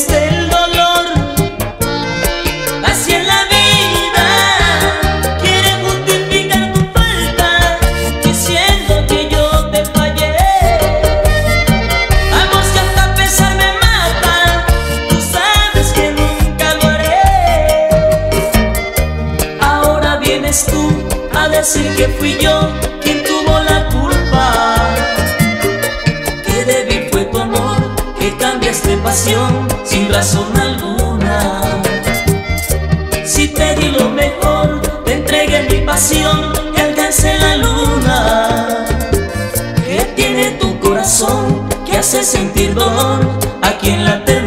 esté el dolor, así es la vida. Quiere justificar tu falta, diciendo que yo te fallé. Amor, si hasta pesar me mata, tú sabes que nunca lo haré. Ahora vienes tú a decir que fui yo quien tuvo la culpa. Que debí fue tu amor, que cambiaste pasión. Si te di lo mejor, te entregué mi pasión que alcance la luna. Que tiene tu corazón que hace sentir dolor a quien la ternura.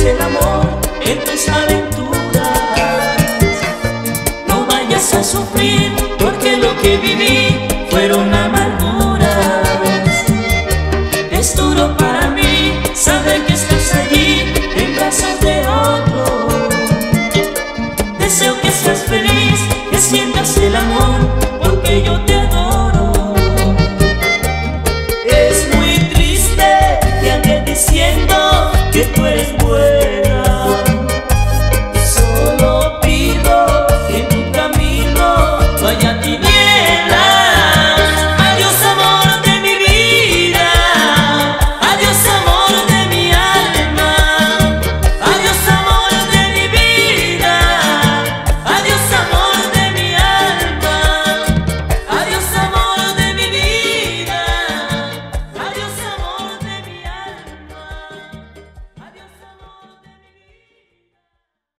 El amor en tus aventuras. No vayas a sufrir, porque lo que viví fueron amarguras. Es duro para mí saber que estás allí en brazos de otro. Deseo que seas feliz, que sientas el amor, porque yo te.